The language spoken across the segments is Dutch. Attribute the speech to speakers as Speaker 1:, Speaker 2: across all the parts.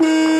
Speaker 1: Mm-hmm.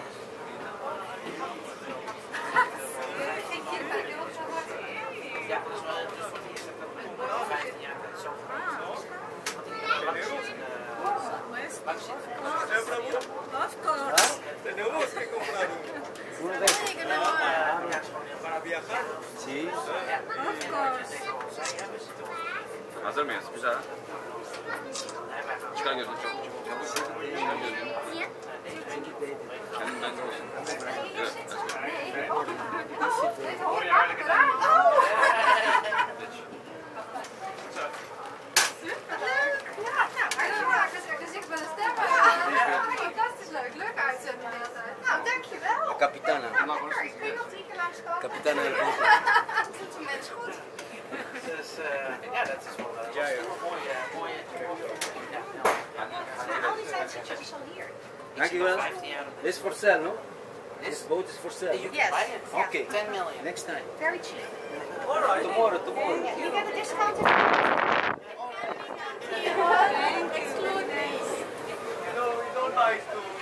Speaker 1: See?
Speaker 2: Of course.
Speaker 3: Hazır mıyız? Güzel. Çıkar gözünü çok. Çıkar gözünü.
Speaker 2: Gözünü. Kendinden
Speaker 4: koysun. Kapitein en
Speaker 2: Dat doet een mens goed.
Speaker 1: Dus uh, ja, dat is wel eh,
Speaker 5: ja,
Speaker 1: een mooie, mooie.
Speaker 2: Al hier.
Speaker 4: Dankjewel. Dit is voor sale, no? This boat is for sale.
Speaker 2: Yes.
Speaker 1: Okay.
Speaker 2: Yeah.
Speaker 1: 10 million.
Speaker 4: Next time.
Speaker 2: Very cheap. All right.
Speaker 4: Tomorrow, tomorrow.
Speaker 2: Yeah, you get a discount. No,
Speaker 5: You we don't like to.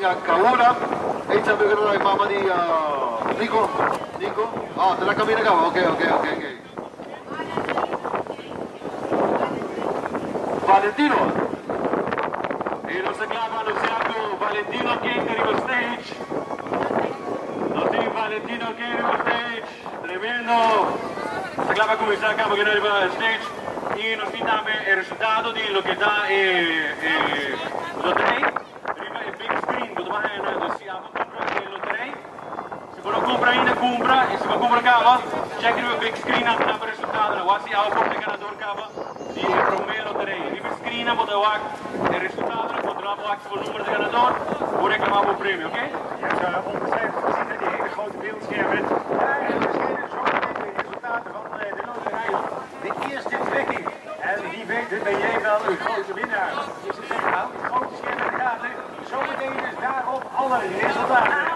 Speaker 3: Marina Cabura. Échame una vez más María. Nico, Nico. Ah, te la camina acá. Ok, ok, ok, ok. Valentino.
Speaker 6: Y nos aclama Luciano Valentino King de Stage. Nos dice Valentino King de Stage. Tremendo. Se aclama comenzar acá porque no lleva stage. Y nos dice eh, el resultado de lo que da eh, eh. Compra de e se va compra cava, check il big screen aan het resultato. Dan was die oude compra ganador cava promovee loterij. Die big screen de wak el resultato, controlamos el máximo número de ganador, voor reclamamos un premio, oké?
Speaker 7: Je hebt uh, ongetwijfeld gezien hè, die hele grote beeldschermen. Daar de resultaten van de. De eerste trekking. En wie weet ben jij wel een grote winnaar. Dus ik zeg, hou die grote scherm in de gaten. Zometeen is daarop alle resultaten.